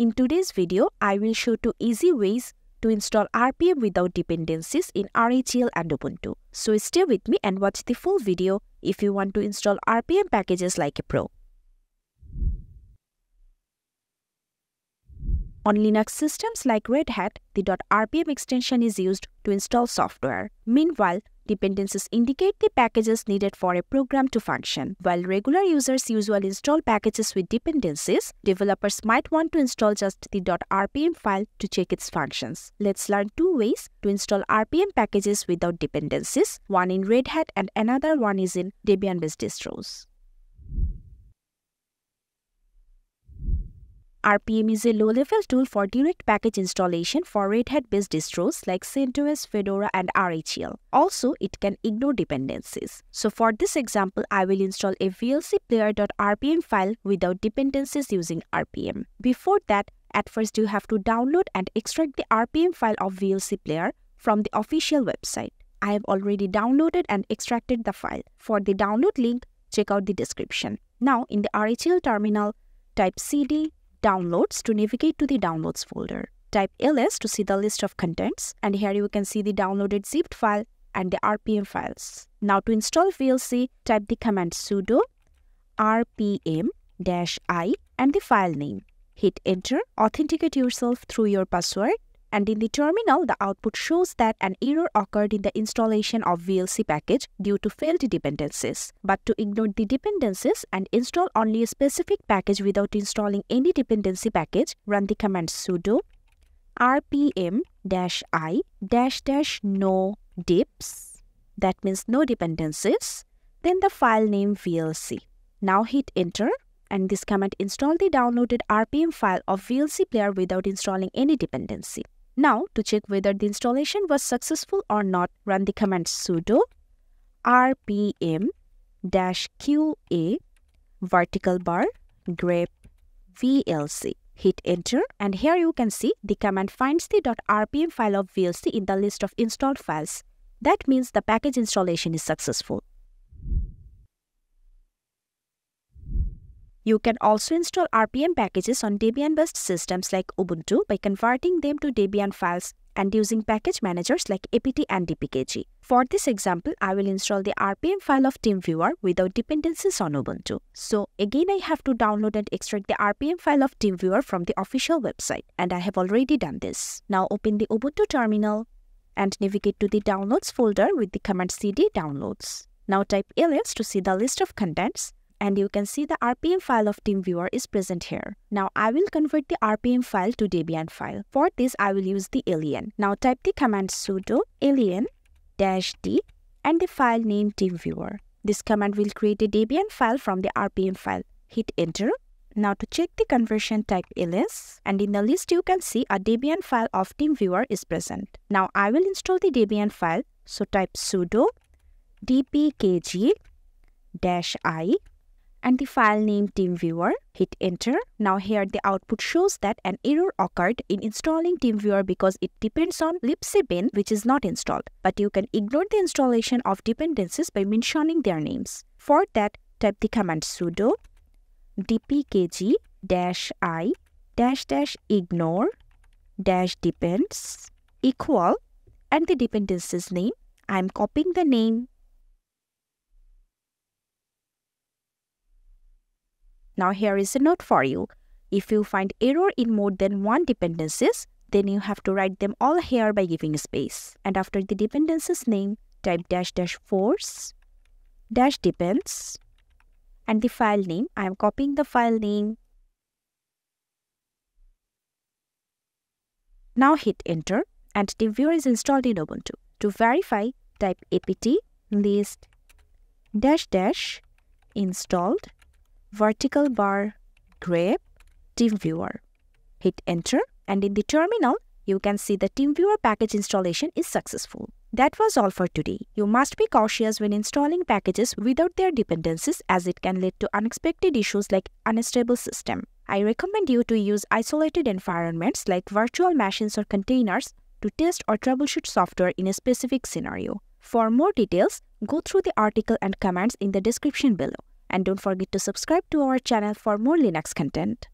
In today's video, I will show two easy ways to install RPM without dependencies in RHEL and Ubuntu. So stay with me and watch the full video if you want to install RPM packages like a pro. On Linux systems like Red Hat, the .rpm extension is used to install software. Meanwhile, dependencies indicate the packages needed for a program to function. While regular users usually install packages with dependencies, developers might want to install just the .rpm file to check its functions. Let's learn two ways to install RPM packages without dependencies, one in Red Hat and another one is in Debian-based distros. RPM is a low-level tool for direct package installation for Red Hat-based distros like CentOS, Fedora, and RHEL. Also, it can ignore dependencies. So for this example, I will install a VLC vlcplayer.rpm file without dependencies using RPM. Before that, at first you have to download and extract the RPM file of VLC Player from the official website. I have already downloaded and extracted the file. For the download link, check out the description. Now, in the RHEL terminal, type cd downloads to navigate to the downloads folder. Type ls to see the list of contents and here you can see the downloaded zipped file and the RPM files. Now to install VLC, type the command sudo rpm-i and the file name. Hit enter, authenticate yourself through your password and in the terminal, the output shows that an error occurred in the installation of VLC package due to failed dependencies. But to ignore the dependencies and install only a specific package without installing any dependency package, run the command sudo rpm-i-no dips, that means no dependencies, then the file name VLC. Now hit enter and this command install the downloaded RPM file of VLC player without installing any dependency. Now, to check whether the installation was successful or not, run the command sudo rpm-qa vertical bar grep vlc. Hit enter and here you can see the command finds the .rpm file of VLC in the list of installed files. That means the package installation is successful. You can also install RPM packages on Debian-based systems like Ubuntu by converting them to Debian files and using package managers like apt and dpkg. For this example, I will install the RPM file of TeamViewer without dependencies on Ubuntu. So again, I have to download and extract the RPM file of TeamViewer from the official website and I have already done this. Now open the Ubuntu terminal and navigate to the downloads folder with the command cd downloads. Now type ls to see the list of contents and you can see the RPM file of TeamViewer is present here. Now I will convert the RPM file to Debian file. For this I will use the alien. Now type the command sudo alien-d and the file name TeamViewer. This command will create a Debian file from the RPM file. Hit enter. Now to check the conversion type ls and in the list you can see a Debian file of TeamViewer is present. Now I will install the Debian file so type sudo dpkg-i and the file name TeamViewer. Hit enter. Now here the output shows that an error occurred in installing TeamViewer because it depends on libcbin which is not installed. But you can ignore the installation of dependencies by mentioning their names. For that, type the command sudo dpkg-i dash dash ignore dash depends equal and the dependencies name. I am copying the name Now here is a note for you. If you find error in more than one dependencies, then you have to write them all here by giving space. And after the dependencies name, type dash dash force dash depends and the file name. I am copying the file name. Now hit enter and the viewer is installed in Ubuntu. To verify, type apt list dash dash installed vertical bar grep TeamViewer. Hit enter and in the terminal, you can see the TeamViewer package installation is successful. That was all for today. You must be cautious when installing packages without their dependencies as it can lead to unexpected issues like unstable system. I recommend you to use isolated environments like virtual machines or containers to test or troubleshoot software in a specific scenario. For more details, go through the article and commands in the description below. And don't forget to subscribe to our channel for more Linux content.